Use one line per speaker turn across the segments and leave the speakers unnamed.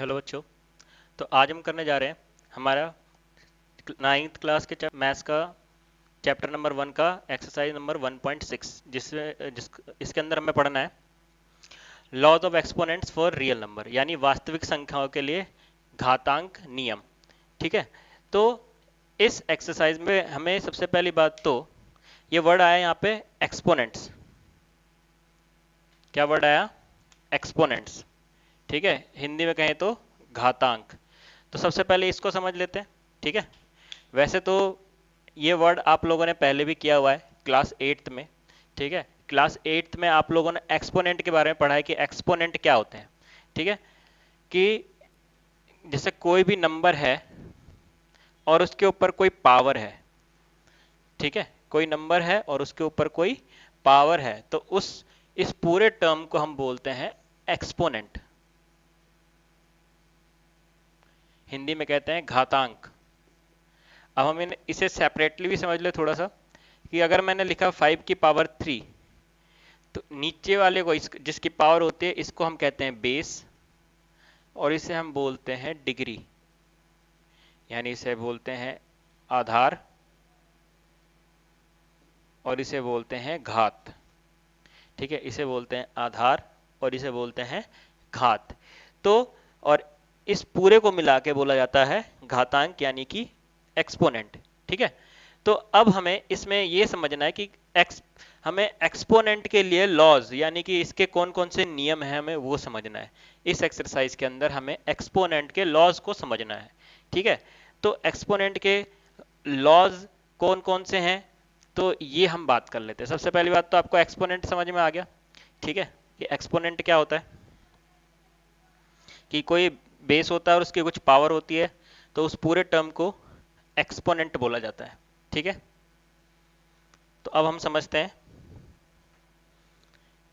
Hello बच्चों तो आज हम करने जा रहे हैं हमारा नाइन्थ क्लास के मैथ्स का चैप्टर नंबर वन का एक्सरसाइज नंबर 1.6 जिसमें, जिस, इसके अंदर हमें पढ़ना है। Laws of exponents for real number यानी वास्तविक संख्याओं के लिए घातांक नियम, ठीक है? तो इस एक्सरसाइज में हमें सबसे पहली बात तो ये वर्ड आया यहाँ पे एक्सपोनेंट्स क्या वर्ड आया? एक्सपोनेंट्स ठीक है? हिंदी में कहें तो घातांक। तो सबसे पहले इसको समझ लेते हैं, ठीक है? वैसे तो ये वर्ड आप लोगों ने पहले भी किया हुआ है क्लास एट्थ में, ठीक है? क्लास एट्थ में आप लोगों ने एक्सपोनेंट के बारे में पढ़ा है कि एक्सपोनेंट क्या होते हैं, ठीक है? कि जैसे कोई भी नंबर है और उसके ऊपर कोई पावर है, ठीक है? कोई नंबर है और उसके ऊपर कोई पावर है तो उस, इस पूरे टर्म को हम बोलते हैं एक्सपोनेंट हिंदी में कहते हैं घातांक। अब हम इन, इसे सेपरेटली भी समझ ले थोड़ा सा, कि अगर मैंने लिखा फाइव की पावर थ्री तो नीचे वाले को जिसकी पावर होती है, इसको हम कहते हैं बेस और इसे हम बोलते हैं डिग्री यानी इसे बोलते हैं आधार, और इसे बोलते हैं घात। ठीक है, इसे बोलते हैं आधार, और इसे बोलते हैं घात। तो और इस पूरे को मिला के बोला जाता है घातांक, यानी कि एक्सपोनेंट ठीक है? तो अब हमें इसमें यह समझना है कि एक्स हमें एक्सपोनेंट के लिए लॉज यानी कि इसके कौन कौन से नियम है, हमें वो समझना है। इस एक्सरसाइज के अंदर हमें एक्सपोनेंट के लॉज को समझना है, ठीक है? तो एक्सपोनेंट के लॉज कौन कौन से हैं? तो ये हम बात कर लेते हैं। सबसे पहली बात तो आपको एक्सपोनेंट समझ में आ गया, ठीक है? कि एक्सपोनेंट क्या होता है? कि कोई बेस होता है और उसकी कुछ पावर होती है तो उस पूरे टर्म को एक्सपोनेंट बोला जाता है, ठीक है? तो अब हम समझते हैं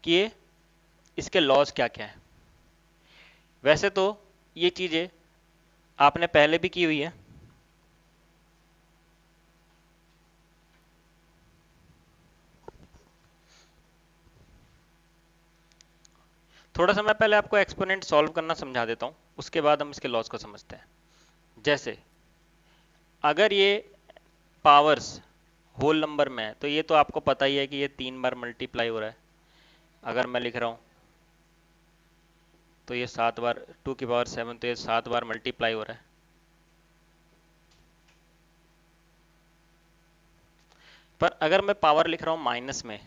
कि ये, इसके लॉज क्या क्या है। वैसे तो ये चीज़ें आपने पहले भी की हुई है थोड़ा समय पहले आपको एक्सपोनेंट सॉल्व करना समझा देता हूँ, उसके बाद हम इसके लॉस को समझते हैं। जैसे, अगर ये पावर्स होल नंबर में है तो ये तो आपको पता ही है कि ये तीन बार मल्टीप्लाई हो रहा है। अगर मैं लिख रहा हूँ तो ये सात बार टू की पावर सेवन तो ये सात बार मल्टीप्लाई हो रहा है। पर अगर मैं पावर लिख रहा हूँ माइनस में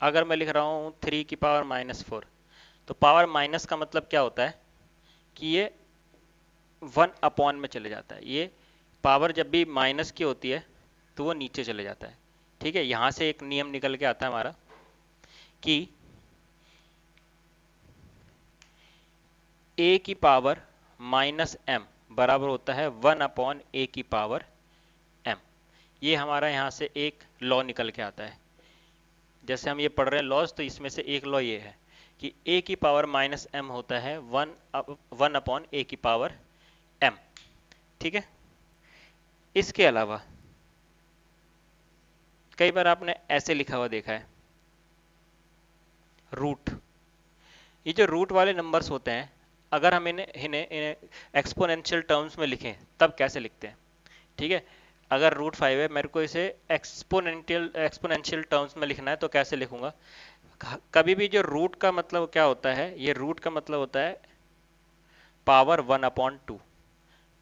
अगर मैं लिख रहा हूँ थ्री की पावर माइनस फोर तो पावर माइनस का मतलब क्या होता है? कि ये वन अपॉन में चले जाता है। ये पावर जब भी माइनस की होती है तो वो नीचे चले जाता है। ठीक है? यहाँ से एक नियम निकल के आता है हमारा कि ए की पावर माइनस एम बराबर होता है वन अपॉन ए की पावर एम ये हमारा यहाँ से एक लॉ निकल के आता है। जैसे हम ये पढ़ रहे हैं लॉज तो इसमें से एक लॉ ये है कि a की पावर माइनस एम होता है वन वन अपॉन ए की पावर m. ठीक है? इसके अलावा, कई बार आपने ऐसे लिखा हुआ देखा है रूट ये जो रूट वाले नंबर्स होते हैं, अगर हम इन्हें इन्हें इन्हें एक्सपोनेंशियल टर्म्स में लिखें, तब कैसे लिखते हैं? ठीक है? अगर रूट फाइव है, मेरे को इसे एक्सपोनेंशियल एक्सपोनेंशियल टर्म्स में लिखना है तो कैसे लिखूँगा? कभी भी जो रूट का मतलब क्या होता है, ये रूट का मतलब होता है power one upon two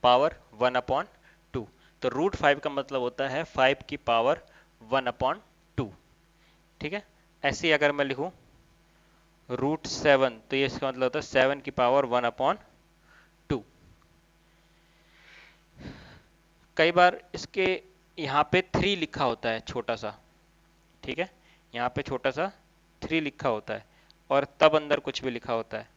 power one upon two तो रूट फाइव का मतलब होता है फाइव की पावर वन अपॉन टू ठीक है? ऐसे ही अगर मैं लिखूं रूट सेवन तो ये इसका मतलब होता है सेवन की पावर वन अपॉन कई बार इसके यहाँ पे थ्री लिखा होता है छोटा सा, ठीक है? यहाँ पे छोटा सा थ्री लिखा होता है और तब अंदर कुछ भी लिखा होता है।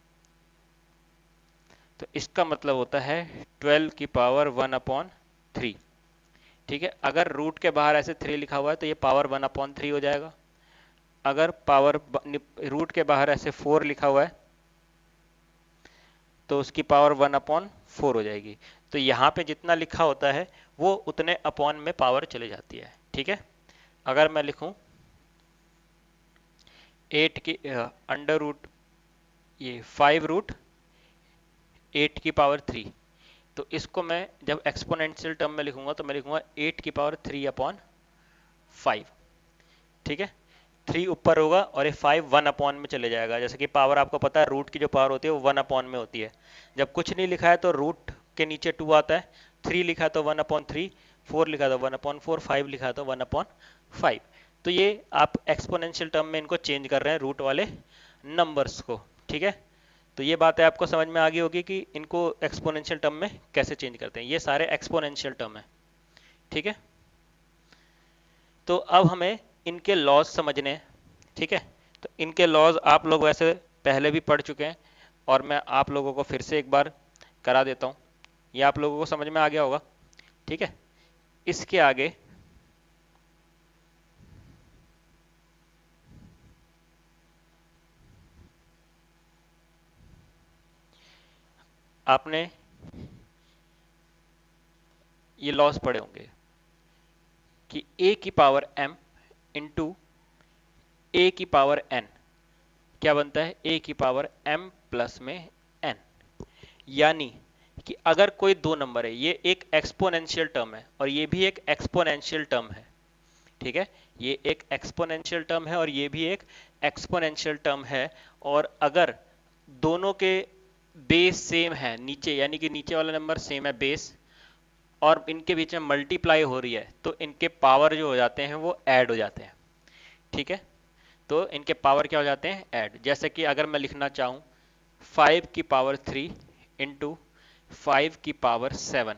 तो इसका मतलब होता है ट्वेल्व की पावर वन अपॉन थ्री ठीक है? अगर रूट के बाहर ऐसे थ्री लिखा हुआ है तो ये पावर वन अपॉन थ्री हो जाएगा। अगर पावर रूट के बाहर ऐसे फोर लिखा हुआ है तो उसकी पावर वन अपॉन फोर हो जाएगी। तो यहाँ पे जितना लिखा होता है वो उतने अपॉन में पावर चली जाती है। ठीक है? अगर मैं लिखूं एट की अंडर रूट ये फाइव रूट एट की पावर थ्री तो इसको मैं जब एक्सपोनेंशियल टर्म में लिखूँगा तो मैं लिखूँगा एट की पावर थ्री अपॉन फाइव ठीक है? थ्री ऊपर होगा और ये फाइव वन अपॉन में चले जाएगा। जैसे कि पावर आपको पता है रूट की जो पावर होती है, वो वन अपॉन में होती है। जब कुछ नहीं लिखा है तो रूट के नीचे टू आता है थ्री लिखा तो वन अपॉन थ्री फोर लिखा तो वन अपॉन फोर फाइव लिखा तो वन अपॉन फाइव तो ये आप एक्सपोनेंशियल टर्म में इनको चेंज कर रहे हैं रूट वाले नंबर्स को, ठीक है? तो ये बात है आपको समझ में आ गई होगी कि इनको एक्सपोनेंशियल टर्म में कैसे चेंज करते हैं। ये सारे एक्सपोनेंशियल टर्म है, ठीक है? तो अब हमें इनके लॉज समझने ठीक है? तो इनके लॉज आप लोग वैसे पहले भी पढ़ चुके हैं और मैं आप लोगों को फिर से एक बार करा देता हूँ। ये आप लोगों को समझ में आ गया होगा। ठीक है? इसके आगे आपने ये लॉस पढ़े होंगे कि a की पावर m इंटू ए की पावर n क्या बनता है? A की पावर m प्लस में n यानी कि अगर कोई दो नंबर है, ये एक एक्सपोनेंशियल टर्म है और ये भी एक एक्सपोनेंशियल टर्म है। ठीक है? ये एक एक्सपोनेंशियल टर्म है और ये भी एक एक्सपोनेंशियल टर्म है और अगर दोनों के बेस सेम है, नीचे, यानी कि नीचे वाला नंबर सेम है बेस और इनके बीच में मल्टीप्लाई हो रही है तो इनके पावर जो हो जाते हैं वो ऐड हो जाते हैं। ठीक है? तो इनके पावर क्या हो जाते हैं? ऐड जैसे कि अगर मैं लिखना चाहूँ फाइव की पावर थ्री इंटू फाइव की पावर सेवन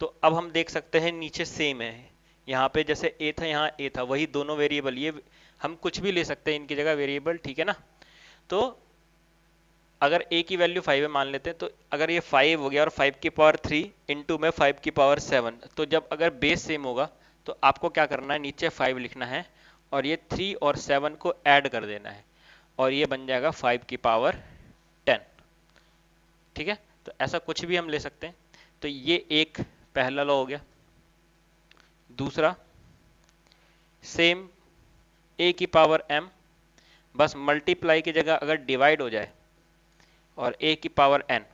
तो अब हम देख सकते हैं नीचे सेम है। यहाँ पे जैसे ए था, यहाँ ए था, वही दोनों वेरिएबल ये हम कुछ भी ले सकते हैं, इनकी जगह वेरिएबल ठीक है ना? तो अगर ए की वैल्यू फाइव है, मान लेते हैं तो अगर ये फाइव हो गया और फाइव की पावर थ्री इंटू में फाइव की पावर सेवन तो जब अगर बेस सेम होगा तो आपको क्या करना है, नीचे फाइव लिखना है और ये थ्री और सेवन को ऐड कर देना है और ये बन जाएगा फाइव की पावर टेन ठीक है? तो ऐसा कुछ भी हम ले सकते हैं। तो ये एक पहला लॉ हो गया। दूसरा सेम ए की पावर एम बस मल्टीप्लाई की जगह अगर डिवाइड हो जाए और ए की पावर एन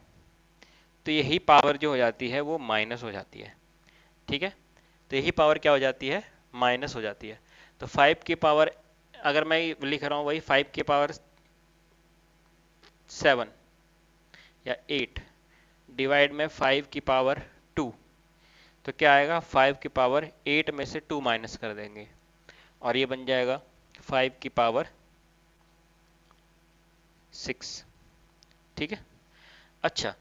तो यही पावर जो हो जाती है वो माइनस हो जाती है। ठीक है? तो यही पावर क्या हो जाती है? माइनस हो जाती है। तो फाइव की पावर अगर मैं लिख रहा हूँ वही फाइव की पावर सेवन या एट डिवाइड में फाइव की पावर टू तो क्या आएगा? फाइव की पावर एट में से टू माइनस कर देंगे। और ये बन जाएगा फाइव की पावर सिक्स। ठीक है? अच्छा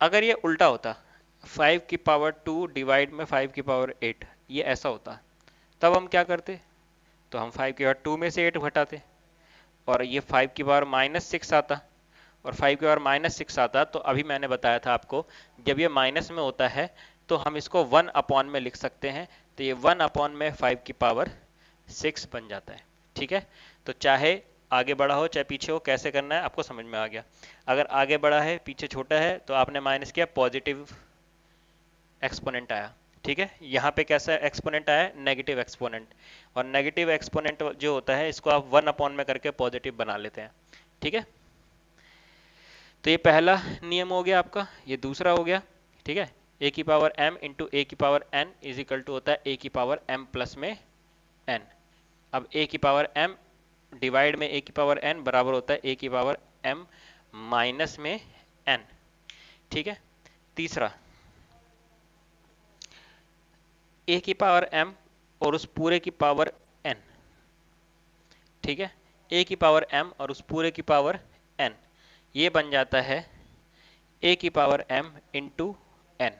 अगर ये उल्टा होता, फाइव की पावर टू डिवाइड में फाइव की पावर एट, ये ऐसा होता, तब हम क्या करते? तो हम फाइव की पावर टू में से एट घटाते, और ये फाइव की पावर माइनस सिक्स आता और फाइव के पावर माइनस सिक्स आता तो अभी मैंने बताया था आपको, जब ये माइनस में होता है तो हम इसको वन अपॉन में लिख सकते हैं तो ये वन अपॉन में फाइव की पावर सिक्स बन जाता है, ठीक है? तो चाहे आगे बढ़ा हो, चाहे पीछे हो, कैसे करना है, आपको समझ में आ गया। अगर आगे बढ़ा है, पीछे छोटा है तो आपने माइनस किया पॉजिटिव एक्सपोनेंट आया, ठीक है? यहाँ पे कैसा एक्सपोनेंट आया? नेगेटिव एक्सपोनेंट और नेगेटिव एक्सपोनेंट जो होता है, इसको आप वन अपॉन में करके पॉजिटिव बना लेते हैं, ठीक है? तो ये पहला नियम हो गया आपका ये दूसरा हो गया ठीक है ए की पावर m इंटू ए की power n is equal to होता है ए की पावर m प्लस में n अब ए की पावर m डिवाइड में ए की पावर एन बराबर होता है ए की पावर एम माइनस में एन ठीक है तीसरा ए की पावर एम और उस पूरे की पावर एन ठीक है ए की पावर एम और उस पूरे की पावर एन ये बन जाता है ए की पावर एम इंटू एन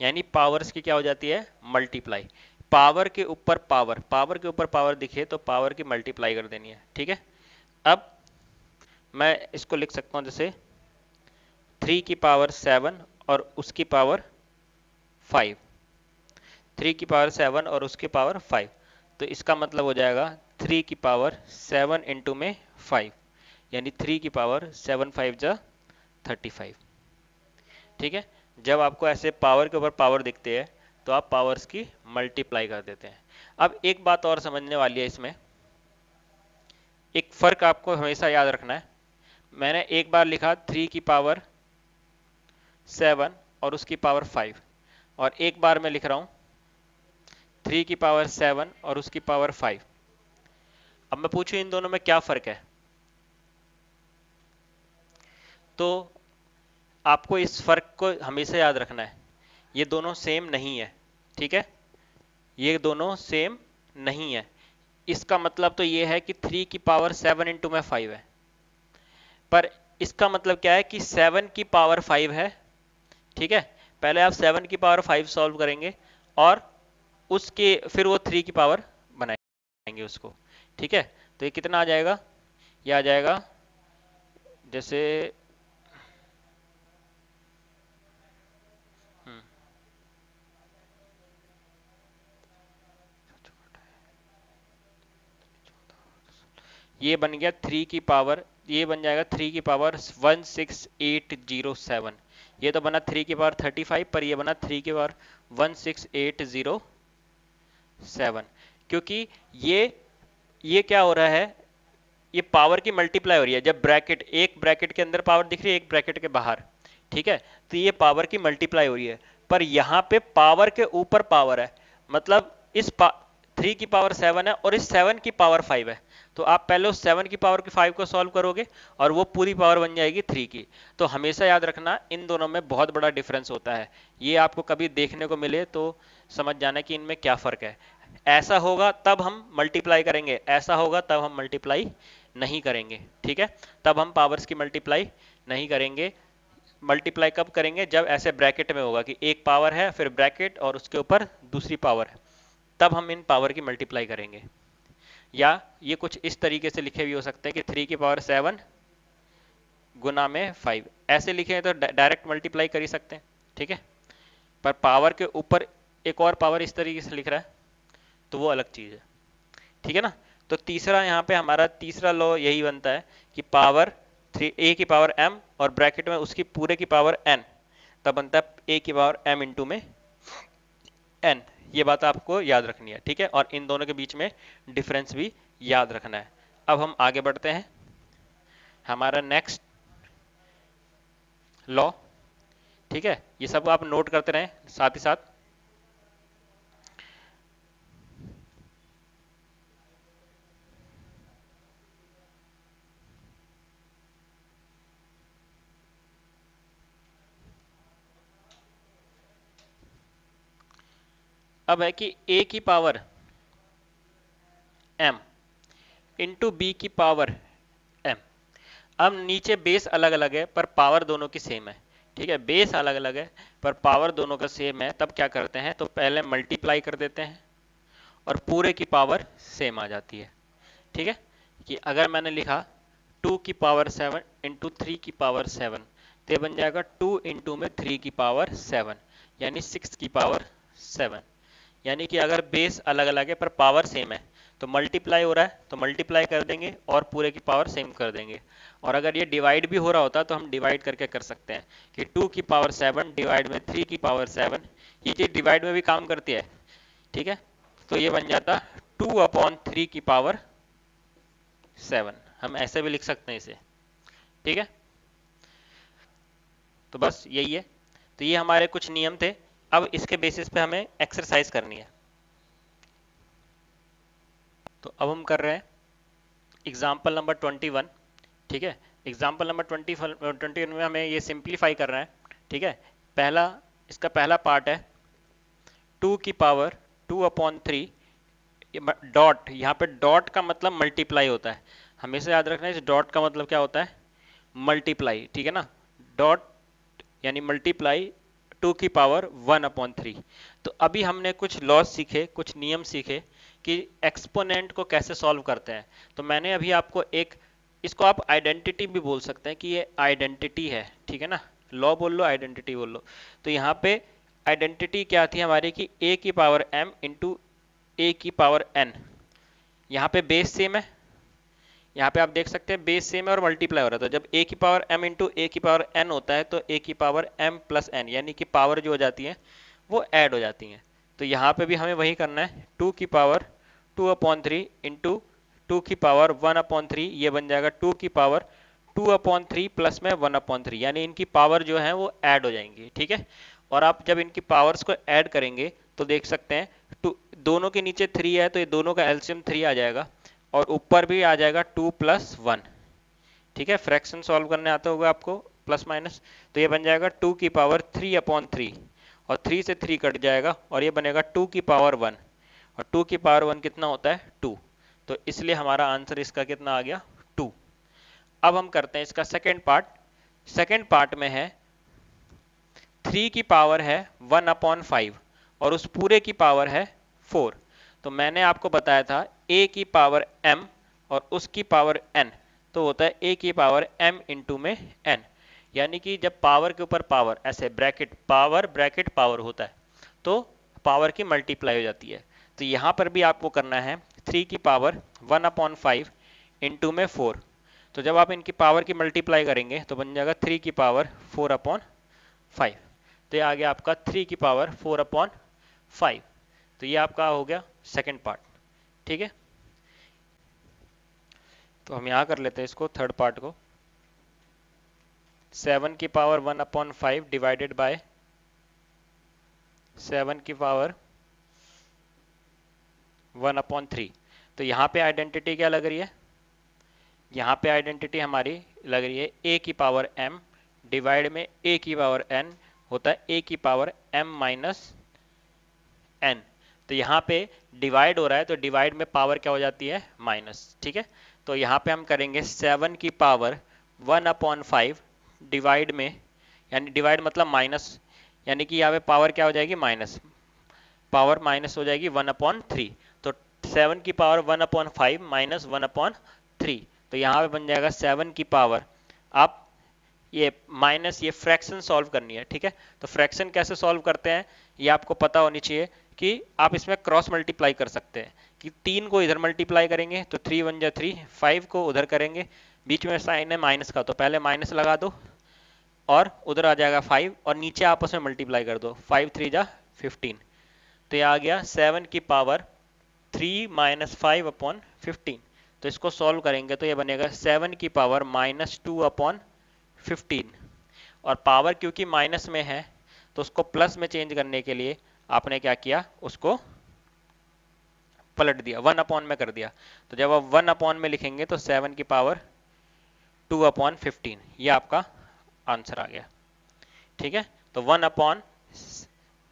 यानी पावर्स की क्या हो जाती है? मल्टीप्लाई पावर के ऊपर पावर पावर के ऊपर पावर दिखे तो पावर की मल्टीप्लाई कर देनी है, ठीक है? अब मैं इसको लिख सकता हूँ जैसे थ्री की पावर सेवन और उसकी पावर फाइव थ्री की पावर सेवन और उसकी पावर फाइव तो इसका मतलब हो जाएगा थ्री की पावर सेवन इंटू में फाइव यानी थ्री की पावर सेवन फाइव जा थर्टी फाइव ठीक है? जब आपको ऐसे पावर के ऊपर पावर दिखते हैं तो आप पावर्स की मल्टीप्लाई कर देते हैं। अब एक बात और समझने वाली है इसमें। एक फ़र्क आपको हमेशा याद रखना है। मैंने एक बार लिखा थ्री की पावर सेवन और उसकी पावर फाइव और एक बार मैं लिख रहा हूँ थ्री की पावर सेवन और उसकी पावर फाइव अब मैं पूछूँ इन दोनों में क्या फ़र्क है? तो आपको इस फ़र्क को हमेशा याद रखना है। ये दोनों सेम नहीं है, ठीक है? ये दोनों सेम नहीं है। इसका मतलब तो ये है कि थ्री की पावर सेवन इंटू में फाइव है। पर इसका मतलब क्या है कि सेवन की पावर फाइव है, ठीक है? पहले आप सेवन की पावर फाइव सॉल्व करेंगे और उसके फिर वो थ्री की पावर बनाएँगे उसको, ठीक है? तो ये कितना आ जाएगा? ये आ जाएगा, जैसे ये बन गया थ्री की पावर ये बन जाएगा थ्री की power one six eight zero seven ये तो बना थ्री की पावर थर्टी फाइव पर ये बना थ्री की power one six eight zero seven क्योंकि ये ये क्या हो रहा है? ये पावर की मल्टीप्लाई हो रही है। जब ब्रैकेट एक ब्रैकेट के अंदर पावर दिख रही है, एक ब्रैकेट के बाहर। ठीक है? तो ये पावर की मल्टीप्लाई हो रही है। पर यहाँ पे पावर के ऊपर पावर है। मतलब इस थ्री की पावर सेवन है और इस सेवन की पावर फाइव है। तो आप पहले उस सेवन की पावर की फाइव को सॉल्व करोगे और वो पूरी पावर बन जाएगी थ्री की। तो हमेशा याद रखना, इन दोनों में बहुत बड़ा डिफरेंस होता है। ये आपको कभी देखने को मिले तो समझ जाना कि इनमें क्या फ़र्क है। ऐसा होगा, तब हम मल्टीप्लाई करेंगे। ऐसा होगा, तब हम मल्टीप्लाई नहीं करेंगे। ठीक है? तब हम पावर्स की मल्टीप्लाई नहीं करेंगे। मल्टीप्लाई कब करेंगे? जब ऐसे ब्रैकेट में होगा कि एक पावर है, फिर ब्रैकेट और उसके ऊपर दूसरी पावर है। तब हम इन पावर की मल्टीप्लाई करेंगे। या ये कुछ इस तरीके से लिखे भी हो सकते हैं कि थ्री की पावर सेवन गुना में फाइव ऐसे लिखे हैं तो डायरेक्ट मल्टीप्लाई कर ही सकते हैं, ठीक है? पर पावर के ऊपर एक और पावर इस तरीके से लिख रहा है तो वो अलग चीज़ है, ठीक है ना? तो तीसरा यहाँ पे हमारा तीसरा लॉ यही बनता है कि पावर थ्री ए की पावर एम और ब्रैकेट में उसकी पूरे की पावर एन तब बनता है ए की पावर एम इंटू में एन ये बात आपको याद रखनी है, ठीक है? और इन दोनों के बीच में डिफरेंस भी याद रखना है। अब हम आगे बढ़ते हैं। हमारा नेक्स्ट लॉ ठीक है? ये सब आप नोट करते रहें साथ ही साथ। अब है कि a की पावर m इंटू बी की पावर m अब नीचे बेस अलग अलग है, पर पावर दोनों की सेम है। ठीक है बेस अलग अलग है, पर पावर दोनों का सेम है। तब क्या करते हैं तो पहले मल्टीप्लाई कर देते हैं और पूरे की पावर सेम आ जाती है। ठीक है, कि अगर मैंने लिखा टू की पावर सेवन इंटू थ्री की पावर सेवन तो बन जाएगा टू इंटू में थ्री की पावर सेवन यानी सिक्स की पावर सेवन यानी कि अगर बेस अलग अलग है, पर पावर सेम है तो मल्टीप्लाई हो रहा है तो मल्टीप्लाई कर देंगे और पूरे की पावर सेम कर देंगे। और अगर ये डिवाइड भी हो रहा होता तो हम डिवाइड करके कर सकते हैं कि टू की पावर सेवन डिवाइड में थ्री की पावर सेवन ये चीज़ डिवाइड में भी काम करती है, ठीक है? तो ये बन जाता टू अपॉन थ्री की पावर सेवन हम ऐसे भी लिख सकते हैं इसे, ठीक है? तो बस यही है। तो ये हमारे कुछ नियम थे अब इसके बेसिस पे हमें एक्सरसाइज करनी है। तो अब हम कर रहे हैं एग्ज़ाम्पल नंबर ट्वेंटी वन ठीक है? एग्ज़ाम्पल नंबर ट्वेंटी ट्वेंटी में हमें ये सिंप्लीफाई कर रहे हैं, ठीक है? पहला, इसका पहला पार्ट है टू की power two upon three dot यहाँ पे डॉट का मतलब मल्टीप्लाई होता है। हमेशा याद रखना है, इस डॉट का मतलब क्या होता है? मल्टीप्लाई ठीक है ना? डॉट यानी मल्टीप्लाई टू की पावर वन अपॉन थ्री तो अभी हमने कुछ लॉस सीखे, कुछ नियम सीखे कि एक्सपोनेंट को कैसे सॉल्व करते हैं। तो मैंने अभी आपको एक, इसको आप आइडेंटिटी भी बोल सकते हैं कि ये आइडेंटिटी है, ठीक है ना? लॉ बोल लो आइडेंटिटी बोल लो। तो यहाँ पे आइडेंटिटी क्या थी हमारी कि ए की पावर एम इंटू ए की पावर एन यहाँ पे बेस सेम है यहाँ पे आप देख सकते हैं बेस सेम है और मल्टीप्लाई हो। रहा था जब ए की पावर एम इंटू ए की पावर एन होता है तो ए की पावर एम प्लस एन यानी कि पावर जो हो जाती है, वो ऐड हो जाती हैं। तो यहाँ पे भी हमें वही करना है। टू की power two upon three into two की पावर वन अपॉन थ्री ये बन जाएगा टू की power two upon three plus में वन अपॉन थ्री यानी इनकी पावर जो है, वो ऐड हो जाएँगी, ठीक है? और आप जब इनकी पावर्स को ऐड करेंगे तो देख सकते हैं टू दोनों के नीचे थ्री है तो ये दोनों का एल्सियम थ्री आ जाएगा। और ऊपर भी आ जाएगा टू प्लस वन। ठीक है? फ्रैक्शन सॉल्व करने आता होगा आपको, प्लस माइनस। तो ये बन जाएगा टू की पावर थ्री अपॉन थ्री। और थ्री से थ्री कट जाएगा और ये बनेगा टू की पावर वन। और टू की पावर वन कितना होता है? टू। तो इसलिए हमारा आंसर इसका कितना आ गया? टू। अब हम करते हैं इसका सेकेंड पार्ट। सेकेंड पार्ट में है, थ्री की पावर है वन अपॉन फाइव और उस पूरे की पावर है फोर। तो मैंने आपको बताया था ए की पावर एम और उसकी पावर एन तो होता है ए की पावर एम इंटू में एन यानी कि जब पावर के ऊपर पावर ऐसे ब्रैकेट पावर ब्रैकेट पावर होता है तो पावर की मल्टीप्लाई हो जाती है। तो यहाँ पर भी आपको करना है थ्री की power one upon five into में फोर तो जब आप इनकी पावर की मल्टीप्लाई करेंगे तो बन जाएगा थ्री की पावर फोर अपॉन फाइव तो ये आ गया आपका थ्री की पावर फोर अपॉन फाइव तो ये आपका हो गया सेकेंड पार्ट ठीक है? तो हम यहाँ कर लेते हैं इसको थर्ड पार्ट को. सेवन की power one upon five divided by seven की पावर वन अपॉन थ्री तो यहाँ पे आइडेंटिटी क्या लग रही है? यहाँ पे आइडेंटिटी हमारी लग रही है ए की पावर एम डिवाइड में ए की पावर एन होता है ए की पावर एम माइनस एन तो यहाँ पे डिवाइड हो रहा है तो डिवाइड में पावर क्या हो जाती है? माइनस ठीक है? तो यहाँ पे हम करेंगे सेवन की power one upon five divide में, यानी डिवाइड मतलब माइनस यानी कि यहाँ पे पावर क्या हो जाएगी? माइनस पावर माइनस हो जाएगी वन अपॉन थ्री तो सेवन की power one upon five minus one upon three तो यहाँ पे बन जाएगा सेवन की पावर आप ये माइनस ये फ्रैक्शन सॉल्व करनी है, ठीक है? तो फ्रैक्शन कैसे सॉल्व करते हैं? ये आपको पता होनी चाहिए। कि आप इसमें क्रॉस मल्टीप्लाई कर सकते हैं। कि तीन को इधर मल्टीप्लाई करेंगे तो थ्री वन जा थ्री फाइव को उधर करेंगे। बीच में साइन है माइनस का तो पहले माइनस लगा दो, और उधर आ जाएगा फाइव और नीचे आपस में मल्टीप्लाई कर दो। फाइव थ्री जा फिफ्टीन तो ये आ गया सेवन की power three minus five upon fifteen तो इसको सॉल्व करेंगे तो ये बनेगा सेवन की power minus two upon fifteen और पावर क्योंकि माइनस में है तो उसको प्लस में चेंज करने के लिए आपने क्या किया? उसको पलट दिया। वन अपॉन में कर दिया। तो जब आप वन अपॉन में लिखेंगे तो सेवन की पावर टू अपॉन फिफ्टीन। ये आपका आंसर आ गया। ठीक है? तो वन अपॉन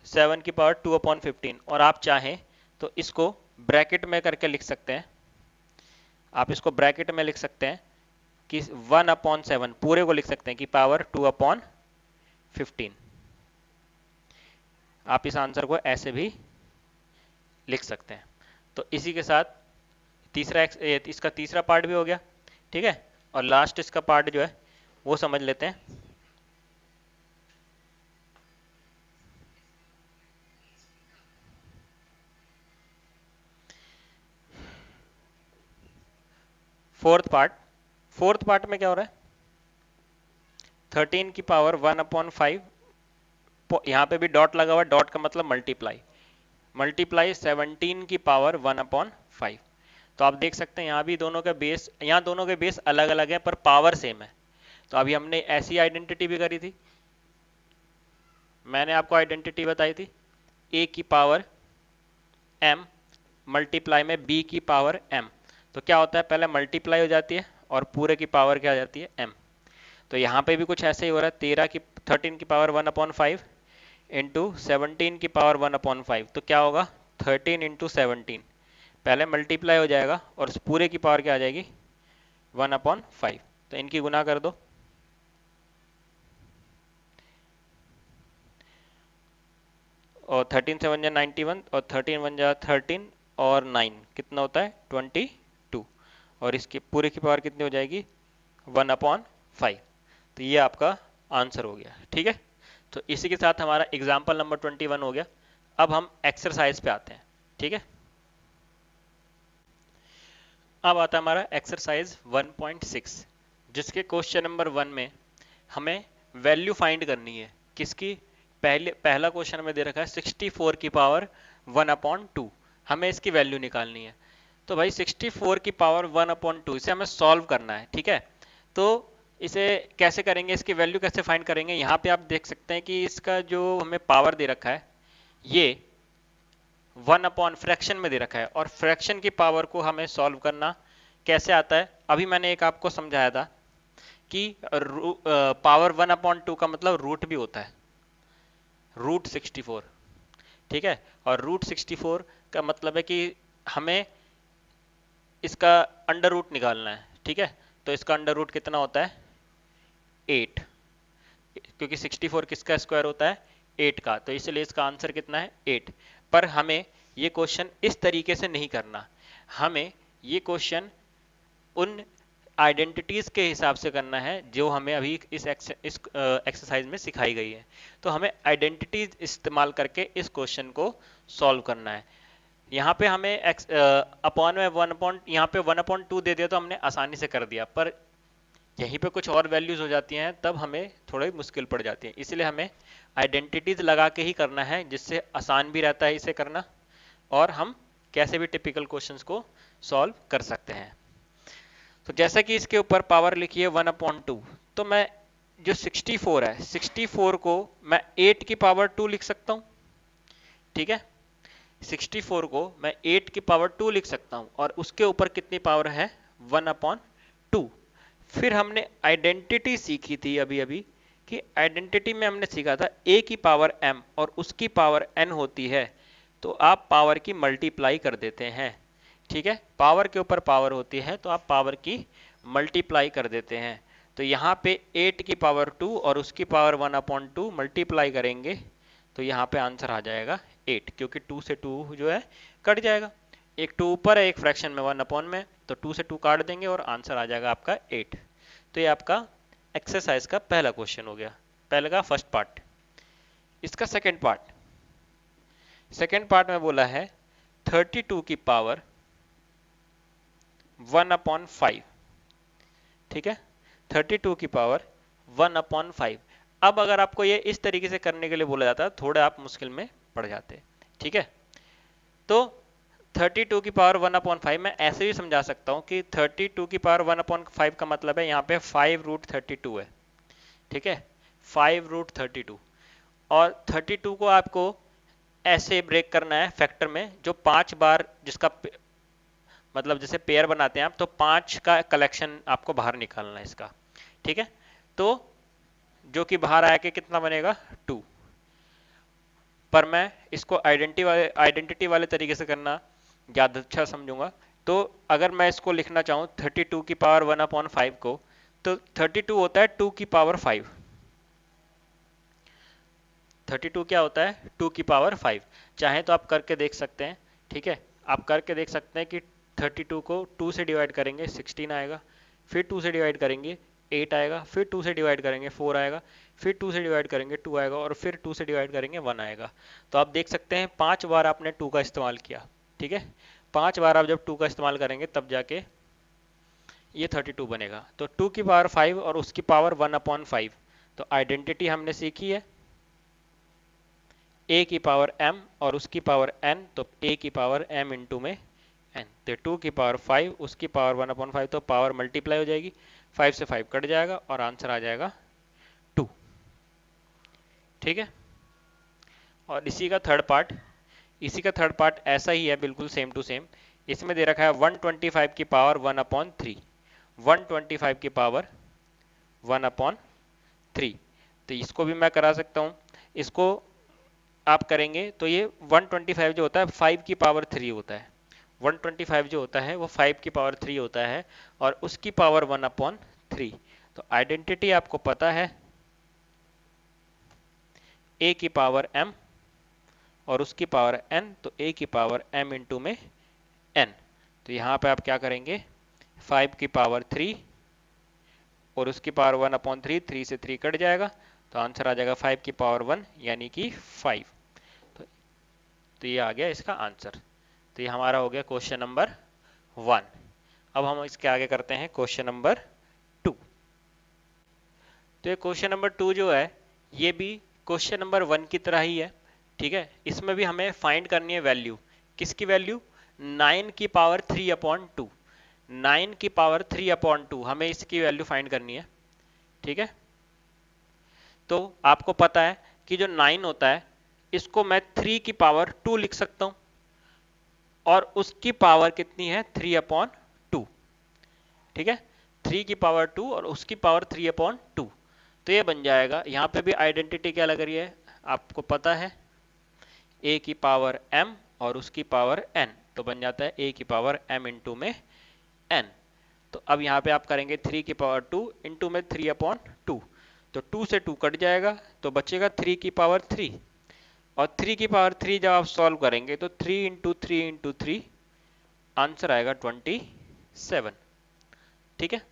सेवन की पावर टू अपॉन फिफ्टीन। और आप चाहें तो इसको ब्रैकेट में करके लिख सकते हैं। आप इसको ब्रैकेट में लिख सकते हैं कि वन अपॉन सेवन। पूरे को लिख सकते हैं कि पावर टू अपॉन फिफ्टीन। आप इस आंसर को ऐसे भी लिख सकते हैं। तो इसी के साथ तीसरा इसका तीसरा पार्ट भी हो गया, ठीक है? और लास्ट इसका पार्ट जो है, वो समझ लेते हैं। फोर्थ पार्ट फोर्थ पार्ट में क्या हो रहा है? थर्टीन की पावर वन अपॉन फाइव यहाँ पे भी डॉट लगा हुआ डॉट का मतलब मल्टीप्लाई मल्टीप्लाई सेवनटीन की पावर वन अपॉन फाइव तो आप देख सकते हैं, यहाँ भी दोनों के बेस यहाँ दोनों के बेस अलग अलग है, पर पावर सेम है. तो अभी हमने ऐसी आइडेंटिटी भी करी थी. मैंने आपको आइडेंटिटी बताई थी. ए की पावर एम मल्टीप्लाई में बी की पावर एम तो क्या होता है, पहले मल्टीप्लाई हो जाती है और पूरे की पावर क्या हो जाती है एम तो यहाँ पे भी कुछ ऐसे ही हो रहा है, तेरह की थर्टीन की power one upon five into seventeen की पावर वन अपॉन फाइव तो क्या होगा? थर्टीन इंटू सेवनटीन पहले मल्टीप्लाई हो जाएगा और पूरे की पावर क्या आ जाएगी? वन अपॉन फाइव तो इनकी गुना कर दो। और थर्टीन से वन जा नाइन्टी वन और थर्टीन वन जा थर्टीन और नाइन कितना होता है? ट्वेंटी टू और इसकी पूरे की पावर कितनी हो जाएगी? वन अपॉन फाइव तो ये आपका आंसर हो गया। ठीक है? तो इसी के साथ हमारा एग्ज़ाम्पल नंबर ट्वेंटी वन हो गया। अब हम एक्सरसाइज पे आते हैं, ठीक है? अब आता है हमारा एक्सरसाइज 1.6 जिसके क्वेश्चन नंबर वन में हमें वैल्यू फाइंड करनी है। किसकी? पहले, पहला क्वेश्चन में दे रखा है 64 की पावर वन अपॉन टू हमें इसकी वैल्यू निकालनी है। तो भाई 64 की पावर वन अपॉन टू इसे हमें सॉल्व करना है, ठीक है? तो इसे कैसे करेंगे, इसकी वैल्यू कैसे फाइंड करेंगे, यहाँ पे आप देख सकते हैं कि इसका जो हमें पावर दे रखा है, ये वन अपॉन फ्रैक्शन में दे रखा है और फ्रैक्शन की पावर को हमें सॉल्व करना कैसे आता है, अभी मैंने एक आपको समझाया था कि पावर वन अपॉन टू का मतलब रूट भी होता है रूट सिक्सटी फोर ठीक है? और रूट सिक्सटी फोर का मतलब है कि हमें इसका अंडर रूट निकालना है, ठीक है? तो इसका अंडर रूट कितना होता है? एट। क्योंकि सिक्सटी फोर किसका स्क्वायर होता है? एट का। तो इसलिए इसका आंसर कितना है? एट। पर हमें ये क्वेश्चन इस तरीके से नहीं करना। हमें ये क्वेश्चन उन आइडेंटिटीज के हिसाब से करना है जो हमें अभी इस एक्सरसाइज में सिखाई गई है। तो हमें आइडेंटिटीज इस्तेमाल करके इस क्वेश्चन को सॉल्व करना है। यहाँ पे हमें अपॉन में वन अपॉन, यहाँ पे वन अपॉन टू दे दिया तो हमने आसानी से कर दिया। पर यहीं पे कुछ और वैल्यूज़ हो जाती हैं, तब हमें थोड़ी मुश्किल पड़ जाती है। इसलिए हमें आइडेंटिटीज लगा के ही करना है, जिससे आसान भी रहता है इसे करना, और हम कैसे भी टिपिकल क्वेश्चंस को सॉल्व कर सकते हैं। तो जैसा कि इसके ऊपर पावर लिखी है वन अपॉन टू तो मैं, जो 64 है 64 को मैं 8 की पावर 2 लिख सकता हूँ। ठीक है? 64 को मैं 8 की पावर 2 लिख सकता हूँ, और उसके ऊपर कितनी पावर है? वन अपॉन टू फिर हमने आइडेंटिटी सीखी थी अभी अभी, कि आइडेंटिटी में हमने सीखा था ए की पावर एम और उसकी पावर एन होती है। तो आप पावर की मल्टीप्लाई कर देते हैं, ठीक है? पावर के ऊपर पावर होती है तो आप पावर की मल्टीप्लाई कर देते हैं। तो यहाँ पे 8 की पावर 2 और उसकी पावर 1 अपॉन टू मल्टीप्लाई करेंगे तो यहाँ पे आंसर आ जाएगा 8 क्योंकि 2 से 2 जो है कट जाएगा। एक टू ऊपर है, एक फ्रैक्शन में वन अपॉन में तो टू से टू काट देंगे और आंसर आ जाएगा आपका 8 तो ये आपका एक्सरसाइज का पहला क्वेश्चन हो गया। पहले का फ़र्स्ट पार्ट इसका सेकेंड पार्ट सेकेंड पार्ट में बोला है 32 की पावर वन अपॉन फाइव ठीक है? थर्टी टू की पावर वन अपॉन फाइव अब अगर आपको ये इस तरीके से करने के लिए बोला जाता, थोड़े आप मुश्किल में पड़ जाते। ठीक है? तो 32 की पावर वन अपॉन फाइव, मैं ऐसे भी समझा सकता हूँ कि 32 की पावर वन अपॉन फाइव का मतलब है यहाँ पे फाइव रूट थर्टी टू है। ठीक है? Five root thirty two. और 32 को आपको ऐसे ब्रेक करना है फैक्टर में, जो पाँच बार जिसका मतलब जैसे पेयर बनाते हैं आप तो पाँच का कलेक्शन आपको बाहर निकालना है इसका। ठीक है? तो जो कि बाहर आया कि कितना बनेगा? टू। पर मैं इसको आइडेंटिटी वाले आइडेंटिटी वाले तरीके से करना ज़्यादा अच्छा समझूँगा। तो अगर मैं इसको लिखना चाहूँ 32 की पावर वन अपॉन फाइव को तो 32 होता है 2 की पावर 5 32 क्या होता है? 2 की पावर 5 चाहे तो आप करके देख सकते हैं, ठीक है? आप करके देख सकते हैं कि 32 को 2 से डिवाइड करेंगे 16 आएगा, फिर 2 से डिवाइड करेंगे 8 आएगा, फिर 2 से डिवाइड करेंगे 4 आएगा, फिर 2 से डिवाइड करेंगे 2 आएगा, और फिर 2 से डिवाइड करेंगे 1 आएगा। तो आप देख सकते हैं, पाँच बार आपने 2 का इस्तेमाल किया। ठीक है? पाँच बार आप जब 2 का इस्तेमाल करेंगे, तब जाके ये 32 बनेगा। तो 2 की पावर 5 और उसकी पावर 1 अपॉन फाइव तो आइडेंटिटी हमने सीखी है। A की पावर m और उसकी पावर n तो a की पावर m इंटू में एन तो टू की पावर फाइव उसकी पावर वन अपॉन फाइव तो पावर मल्टीप्लाई हो जाएगी। फाइव से फाइव कट जाएगा और आंसर आ जाएगा टू ठीक है? और इसी का थर्ड पार्ट इसी का थर्ड पार्ट ऐसा ही है, बिल्कुल सेम टू सेम इसमें दे रखा है 125 की power one upon three one की पावर वन अपॉन थ्री तो इसको भी मैं करा सकता हूँ। इसको आप करेंगे तो ये 125 जो होता है 5 की पावर थ्री होता है। 125 जो होता है, वो 5 की पावर 3 होता है और उसकी पावर 1 अपॉन थ्री तो आइडेंटिटी आपको पता है ए की पावर m और उसकी पावर n तो a की पावर m इंटू में n. तो यहाँ पे आप क्या करेंगे? 5 की पावर 3 और उसकी पावर 1 अपॉन थ्री थ्री से 3 कट जाएगा। तो आंसर आ जाएगा 5 की पावर 1 यानी कि 5 तो, तो ये आ गया इसका आंसर तो ये हमारा हो गया क्वेश्चन नंबर वन अब हम इसके आगे करते हैं क्वेश्चन नंबर टू तो ये क्वेश्चन नंबर टू जो है ये भी क्वेश्चन नंबर वन की तरह ही है। ठीक है? इसमें भी हमें फाइंड करनी है वैल्यू किसकी वैल्यू नाइन की power three upon two nine की पावर थ्री अपॉन टू हमें इसकी वैल्यू फाइंड करनी है. ठीक है? तो आपको पता है कि जो नाइन होता है, इसको मैं थ्री की पावर टू लिख सकता हूँ. और उसकी पावर कितनी है? थ्री अपॉन टू ठीक है? थ्री की पावर टू और उसकी पावर थ्री अपॉन टू तो ये बन जाएगा. यहाँ पे भी आइडेंटिटी क्या लग रही है? आपको पता है. ए की पावर m और उसकी पावर n तो बन जाता है ए की पावर m इंटू में n. तो अब यहाँ पे आप करेंगे थ्री की पावर टू इंटू में थ्री अपॉन टू तो टू से टू कट जाएगा तो बचेगा थ्री की पावर थ्री और थ्री की पावर थ्री जब आप सॉल्व करेंगे तो three into three into three answer आएगा ट्वेंटी सेवन ठीक है?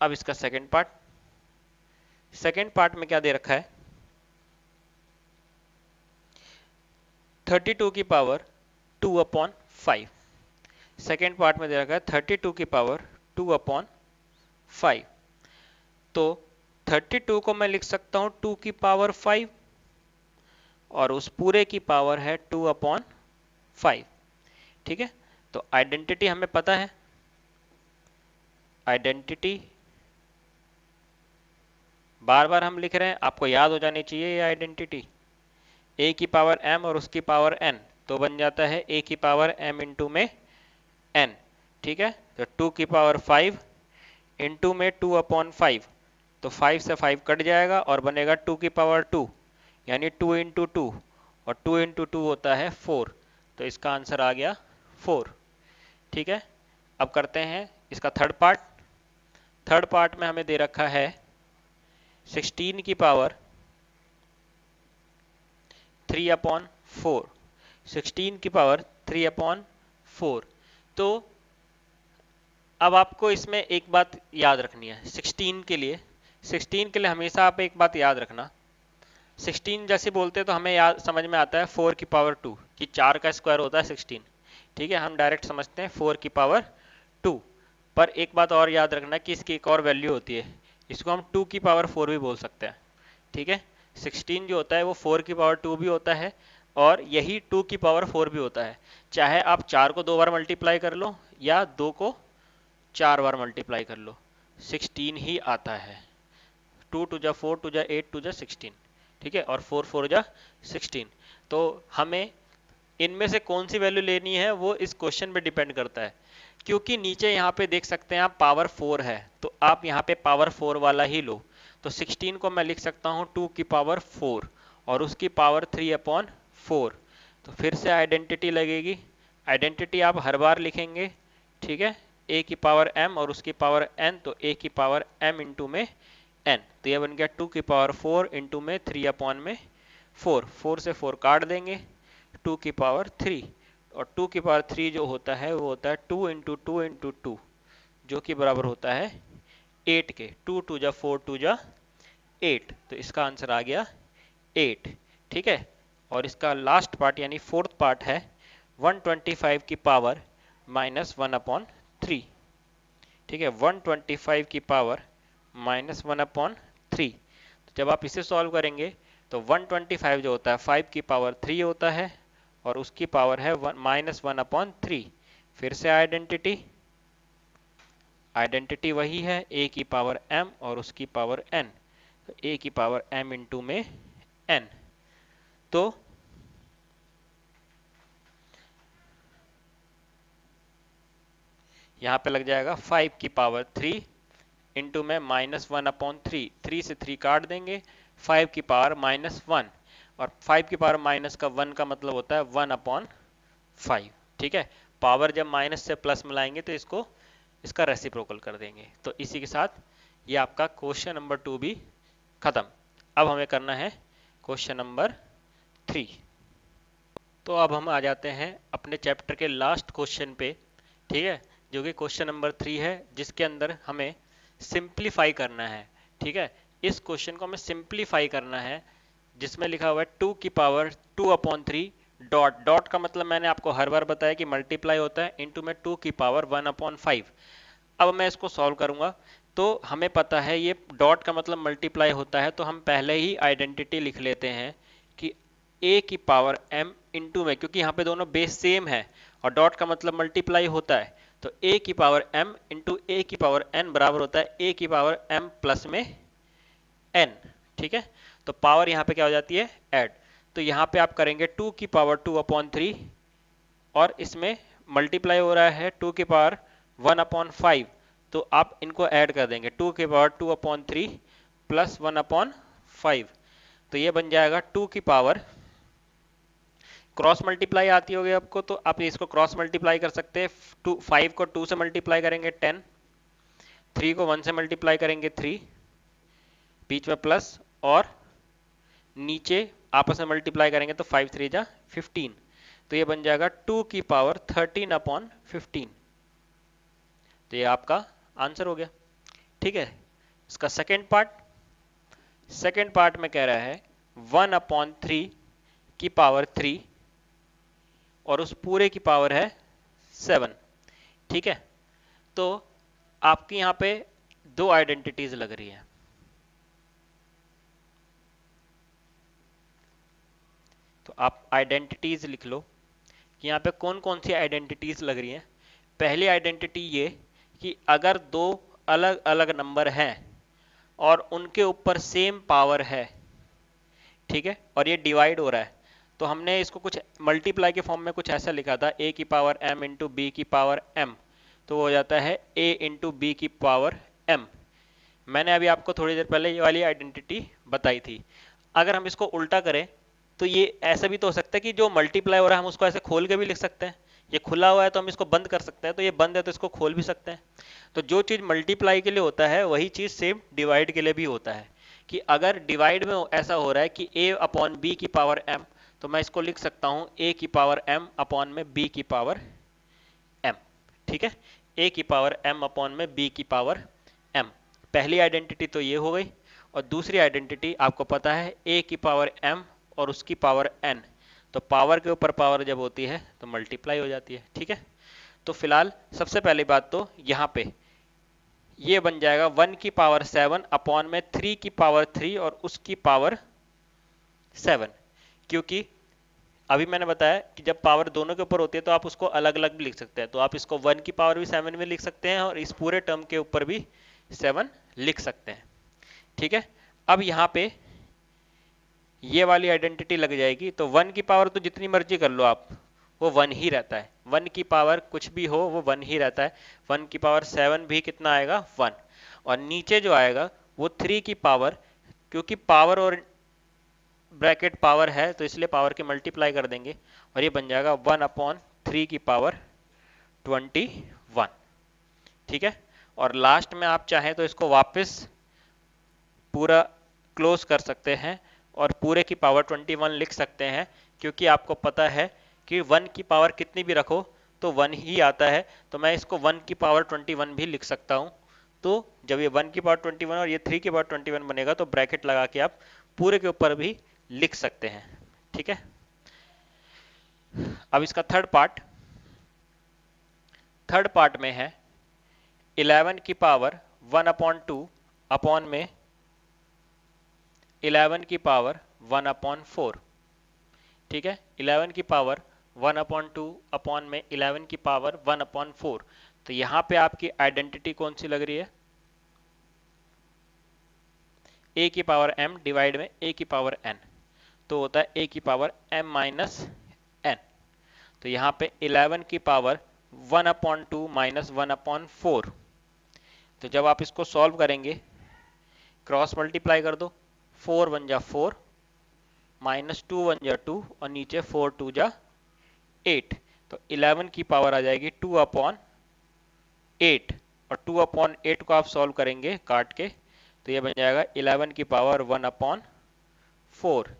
अब इसका सेकेंड पार्ट सेकेंड पार्ट में क्या दे रखा है? थर्टी टू की power two upon five. Second part में दे रखा है थर्टी टू की पावर टू अपॉन फाइव। तो 32 को मैं लिख सकता हूँ 2 की पावर 5 और उस पूरे की पावर है 2 अपॉन फाइव। ठीक है? तो आइडेंटिटी हमें पता है। आइडेंटिटी बार बार हम लिख रहे हैं। आपको याद हो जानी चाहिए ये आइडेंटिटी। ए की पावर एम और उसकी पावर एन तो बन जाता है ए की पावर m इंटू में एन ठीक है? तो टू की पावर फाइव इंटू में टू अपॉन फाइव तो फाइव से फाइव कट जाएगा और बनेगा टू की पावर टू यानी टू इंटू टू और टू इंटू टू होता है फोर तो इसका आंसर आ गया फोर ठीक है? अब करते हैं इसका थर्ड पार्ट थर्ड पार्ट में हमें दे रखा है 16 की पावर 3 अपॉन फोर सिक्सटीन की पावर थ्री अपॉन फोर तो अब आपको इसमें एक बात याद रखनी है 16 के लिए। 16 के लिए हमेशा आप एक बात याद रखना। 16 जैसे बोलते हैं तो हमें याद, समझ में आता है 4 की पावर 2 कि 4 का स्क्वायर होता है 16 ठीक है, हम डायरेक्ट समझते हैं 4 की पावर 2 पर एक बात और याद रखना कि इसकी एक और वैल्यू होती है। इसको हम 2 की पावर 4 भी बोल सकते हैं। ठीक है? 16 जो होता है वो 4 की पावर 2 भी होता है और यही 2 की पावर 4 भी होता है। चाहे आप चार को दो बार मल्टीप्लाई कर लो या दो को चार बार मल्टीप्लाई कर लो 16 ही आता है। टू टू जा फोर टू जा एट टू जा सिक्सटीन, ठीक है? और फोर फोर जा सिक्सटीन। तो हमें इनमें से कौन सी वैल्यू लेनी है वो इस क्वेश्चन पे डिपेंड करता है। क्योंकि नीचे यहाँ पे देख सकते हैं आप पावर फोर है तो आप यहाँ पे पावर फोर वाला ही लो। तो 16 को मैं लिख सकता हूँ टू की पावर फोर और उसकी पावर थ्री अपॉन फोर तो फिर से आइडेंटिटी लगेगी। आइडेंटिटी आप हर बार लिखेंगे, ठीक है? ए की पावर m और उसकी पावर n तो a की पावर m इंटू में एन तो यह बन गया टू की पावर फोर इंटू में थ्री अपॉन में फोर फोर से फोर काट देंगे टू की पावर थ्री और टू की पावर थ्री जो होता है, वो होता है two into two into two जो कि बराबर होता है एट के, टू टू जा, फोर, टू जा, एट। तो इसका आंसर आ गया एट, ठीक है? और इसका लास्ट पार्ट यानी फोर्थ पार्ट है 125 की power minus one upon three ठीक है? 125 की power minus one upon three तो जब आप इसे सॉल्व करेंगे तो 125 जो होता है 5 की पावर 3 होता है, और उसकी पावर है माइनस वन अपॉन थ्री फिर से आइडेंटिटी आइडेंटिटी वही है ए की पावर m और उसकी पावर n तो ए की पावर m इंटू में n तो यहाँ पे लग जाएगा 5 की पावर 3 इंटू में minus one upon three three से थ्री काट देंगे फाइव की पावर माइनस वन और फाइव की पावर माइनस का वन का मतलब होता है वन अपॉन फाइव ठीक है? पावर जब माइनस से प्लस मिलाएँगे तो इसको इसका रेसिप्रोकल कर देंगे। तो इसी के साथ ये आपका क्वेश्चन नंबर टू भी खत्म। अब हमें करना है क्वेश्चन नंबर थ्री तो अब हम आ जाते हैं अपने चैप्टर के लास्ट क्वेश्चन पे, ठीक है? जो कि क्वेश्चन नंबर थ्री है, जिसके अंदर हमें सिंप्लीफाई करना है, ठीक है? इस क्वेश्चन को हमें सिंप्लीफाई करना है, जिसमें लिखा हुआ है टू की power two upon three dot dot का मतलब मैंने आपको हर बार बताया कि मल्टीप्लाई होता है इंटू में टू की पावर वन अपॉन फाइव अब मैं इसको सॉल्व करूँगा। तो हमें पता है ये डॉट का मतलब मल्टीप्लाई होता है तो हम पहले ही आइडेंटिटी लिख लेते हैं कि ए की पावर एम इंटू में, क्योंकि यहाँ पे दोनों बेस सेम है, और डॉट का मतलब मल्टीप्लाई होता है। तो ए की पावर m इंटू ए की पावर एन बराबर होता है ए की पावर एम प्लस में एन ठीक है? तो पावर यहाँ पे क्या हो जाती है? ऐड तो यहाँ पे आप करेंगे टू की पावर टू अपॉन थ्री, और इसमें मल्टीप्लाई हो रहा है टू की पावर वन अपॉन फाइव तो आप इनको ऐड कर देंगे टू की power two upon three plus one upon five तो ये बन जाएगा टू की पावर। क्रॉस मल्टीप्लाई आती होगी आपको तो आप इसको क्रॉस मल्टीप्लाई कर सकते हैं। टू, फाइव को टू से मल्टीप्लाई करेंगे टेन, थ्री को वन से मल्टीप्लाई करेंगे थ्री, बीच में प्लस, और नीचे आपस में मल्टीप्लाई करेंगे तो फाइव थ्री जा फिफ्टीन तो ये बन जाएगा टू की पावर थर्टीन अपॉन फिफ्टीन तो ये आपका आंसर हो गया। ठीक है? इसका सेकेंड पार्ट सेकेंड पार्ट में कह रहा है वन अपॉन थ्री की पावर थ्री और उस पूरे की पावर है सेवन ठीक है? तो आपकी यहाँ पे दो आइडेंटिटीज लग रही है। तो आप आइडेंटिटीज लिख लो कि यहाँ पे कौन कौन सी आइडेंटिटीज लग रही हैं। पहली आइडेंटिटी ये कि अगर दो अलग अलग नंबर हैं और उनके ऊपर सेम पावर है, ठीक है, और ये डिवाइड हो रहा है तो हमने इसको कुछ मल्टीप्लाई के फॉर्म में कुछ ऐसा लिखा था ए की पावर एम इंटू बी की पावर एम तो हो जाता है ए इंटू बी की पावर एम मैंने अभी आपको थोड़ी देर पहले ये वाली आइडेंटिटी बताई थी। अगर हम इसको उल्टा करें तो ये ऐसा भी तो हो सकता है कि जो मल्टीप्लाई हो रहा है, हम उसको ऐसे खोल के भी लिख सकते हैं। ये खुला हुआ है तो हम इसको बंद कर सकते हैं तो ये बंद है तो इसको खोल भी सकते हैं। तो जो चीज़ मल्टीप्लाई के लिए होता है, वही चीज़ सेम डिवाइड के लिए भी होता है। कि अगर डिवाइड में ऐसा हो रहा है कि a अपॉन बी की पावर m तो मैं इसको लिख सकता हूँ, a की पावर m अपॉन में b की पावर m, ठीक है? A की पावर m अपॉन में b की पावर m पहली आइडेंटिटी तो ये हो गई, और दूसरी आइडेंटिटी आपको पता है, a की पावर m और उसकी पावर एन तो पावर के ऊपर पावर जब होती है तो मल्टीप्लाई हो जाती है, ठीक है? तो फ़िलहाल सबसे पहली बात तो यहाँ पे। ये बन जाएगा वन की पावर सेवन अपॉन में थ्री की पावर थ्री और उसकी पावर सेवन क्योंकि अभी मैंने बताया कि जब पावर दोनों के ऊपर होती है तो आप उसको अलग अलग भी लिख सकते हैं। तो आप इसको वन की पावर भी सेवन में लिख सकते हैं और इस पूरे टर्म के ऊपर भी सेवन लिख सकते हैं, ठीक है? अब यहाँ पे ये वाली आइडेंटिटी लग जाएगी तो वन की पावर तो जितनी मर्ज़ी कर लो आप, वो वन ही रहता है। वन की पावर कुछ भी हो, वो वन ही रहता है। वन की पावर सेवन भी कितना आएगा? वन और नीचे जो आएगा, वो थ्री की पावर क्योंकि पावर और ब्रैकेट पावर है तो इसलिए पावर के मल्टीप्लाई कर देंगे। और ये बन जाएगा वन अपॉन थ्री की पावर ट्वेंटी वन ठीक है? और लास्ट में आप चाहें तो इसको वापस पूरा क्लोज कर सकते हैं। और पूरे की पावर 21 लिख सकते हैं, क्योंकि आपको पता है कि वन की पावर कितनी भी रखो तो वन ही आता है। तो मैं इसको वन की पावर 21 भी लिख सकता हूँ। तो जब ये वन की पावर 21 और ये थ्री की पावर 21 बनेगा तो ब्रैकेट लगा के आप पूरे के ऊपर भी लिख सकते हैं। ठीक है? अब इसका थर्ड पार्ट थर्ड पार्ट में है 11 की पावर 1 अपॉन टू अपॉन में 11 की पावर 1 अपॉन फोर, ठीक है? 11 की पावर 1 अपॉन टू अपॉन में 11 की पावर 1 अपॉन फोर। तो यहाँ पे आपकी आइडेंटिटी कौन सी लग रही है? A की पावर m डिवाइड में a की पावर n तो होता है a की पावर m माइनस एन तो यहाँ पे 11 की power 1 upon two minus one upon four. तो जब आप इसको सॉल्व करेंगे, क्रॉस मल्टीप्लाई कर दो। फोर वन जा फोर, माइनस टू वन जा टू और नीचे फोर टू जा एट। तो इलेवन की पावर आ जाएगी टू अपॉन एट और टू अपॉन एट को आप सॉल्व करेंगे काट के तो ये बन जाएगा इलेवन की पावर वन अपॉन फोर।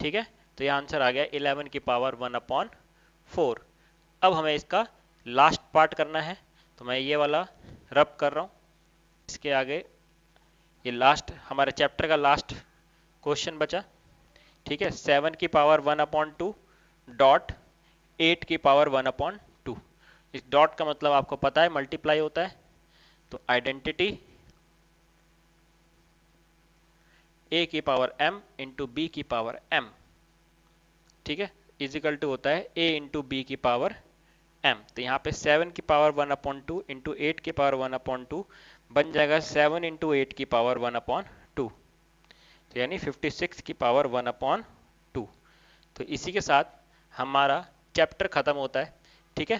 ठीक है? तो ये आंसर आ गया इलेवन की पावर वन अपॉन फोर। अब हमें इसका लास्ट पार्ट करना है तो मैं ये वाला रब कर रहा हूँ। इसके आगे ये लास्ट, हमारे चैप्टर का लास्ट क्वेश्चन बचा? ठीक है सेवन की power one upon two dot eight की पावर वन अपॉन टू इस डॉट का मतलब आपको पता है मल्टीप्लाई होता है तो आइडेंटिटी ए की पावर m इंटू बी की पावर m. ठीक है इजिकल टू होता है ए इंटू बी की पावर एम तो यहाँ पे सेवन की power one upon two into eight की पावर वन अपॉन टू बन जाएगा सेवन इंटू एट की पावर वन अपॉन तो यानी 56 की पावर वन अपॉन टू तो इसी के साथ हमारा चैप्टर खत्म होता है, ठीक है?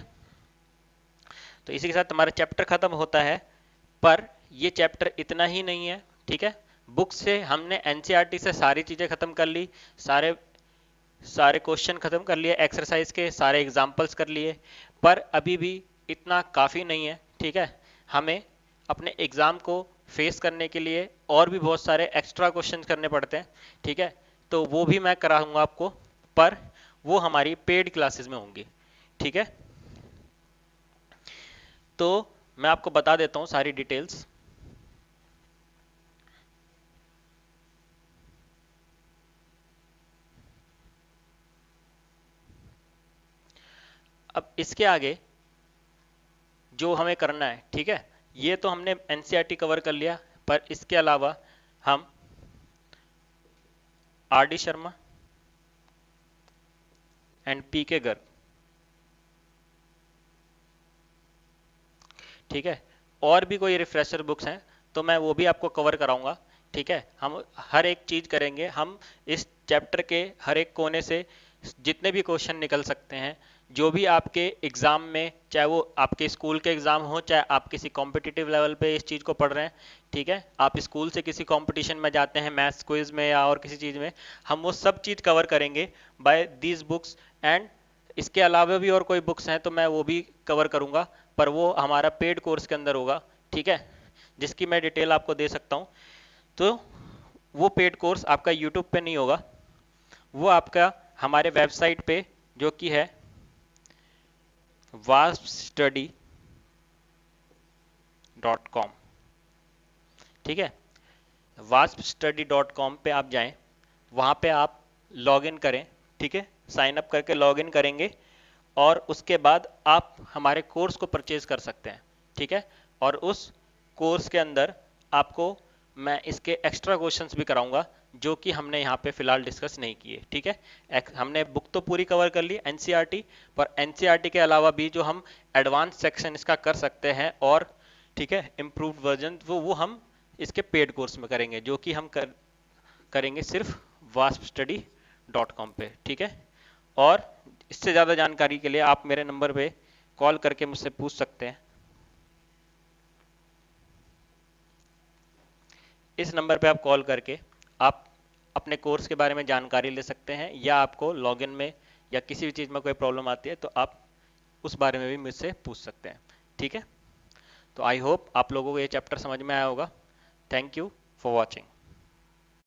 तो इसी के साथ हमारा चैप्टर खत्म होता है, पर ये चैप्टर इतना ही नहीं है, ठीक है? बुक से हमने एनसीईआरटी से सारी चीज़ें ख़त्म कर ली, सारे सारे क्वेश्चन ख़त्म कर लिए एक्सरसाइज के सारे एग्जाम्पल्स कर लिए, पर अभी भी इतना काफ़ी नहीं है, ठीक है? हमें अपने एग्ज़ाम को फेस करने के लिए और भी बहुत सारे एक्स्ट्रा क्वेश्चन करने पड़ते हैं, ठीक है? तो वो भी मैं कराऊँगा आपको, पर वो हमारी पेड क्लासेस में होंगी, ठीक है? तो मैं आपको बता देता हूँ सारी डिटेल्स अब इसके आगे जो हमें करना है, ठीक है? ये तो हमने एनसीईआरटी कवर कर लिया, पर इसके अलावा हम R D Sharma and P K Garg ठीक है? और भी कोई रिफ्रेशर बुक्स हैं तो मैं वो भी आपको कवर कराऊँगा। ठीक है? हम हर एक चीज़ करेंगे। हम इस चैप्टर के हर एक कोने से जितने भी क्वेश्चन निकल सकते हैं जो भी आपके एग्ज़ाम में, चाहे वो आपके स्कूल के एग्ज़ाम हो, चाहे आप किसी कॉम्पिटिटिव लेवल पे इस चीज़ को पढ़ रहे हैं, ठीक है? आप स्कूल से किसी कंपटीशन में जाते हैं मैथ्स क्विज में या और किसी चीज़ में, हम वो सब चीज़ कवर करेंगे बाय दीज बुक्स एंड इसके अलावा भी और कोई बुक्स हैं तो मैं वो भी कवर करूँगा, पर वो हमारा पेड कोर्स के अंदर होगा, ठीक है? जिसकी मैं डिटेल आपको दे सकता हूँ। तो वो पेड कोर्स आपका यूट्यूब पे नहीं होगा, वो आपका हमारे वेबसाइट पे जो कि है वास्प डॉट कॉम ठीक है? वास्प स्टडी डॉट कॉम पे आप जाएँ, वहाँ पे आप लॉग इन करें, ठीक है? साइन अप करके लॉग इन करेंगे और उसके बाद आप हमारे कोर्स को परचेज कर सकते हैं, ठीक है? और उस कोर्स के अंदर आपको मैं इसके एक्स्ट्रा क्वेश्चंस भी कराऊँगा जो कि हमने यहाँ पे फ़िलहाल डिस्कस नहीं किए, ठीक है? हमने बुक तो पूरी कवर कर ली एनसीईआरटी पर एनसीईआरटी के अलावा भी जो हम एडवांस सेक्शन इसका कर सकते हैं और, ठीक है इम्प्रूव्ड वर्जन वो वो हम इसके पेड कोर्स में करेंगे, जो कि हम कर, करेंगे सिर्फ़ वास्प स्टडी डॉट कॉम पे, ठीक है? और इससे ज़्यादा जानकारी के लिए आप मेरे नंबर पे कॉल करके मुझसे पूछ सकते हैं। इस नंबर पे आप कॉल करके आप अपने कोर्स के बारे में जानकारी ले सकते हैं या आपको लॉगिन में या किसी भी चीज़ में कोई प्रॉब्लम आती है तो आप उस बारे में भी मुझसे पूछ सकते हैं। ठीक है? तो आई होप आप लोगों को ये चैप्टर समझ में आया होगा। Thank you for watching